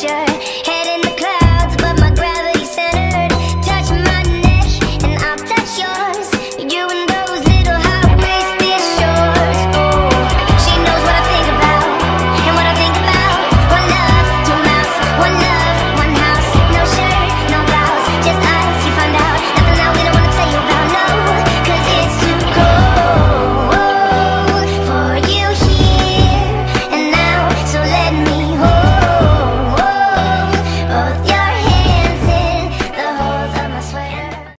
pressure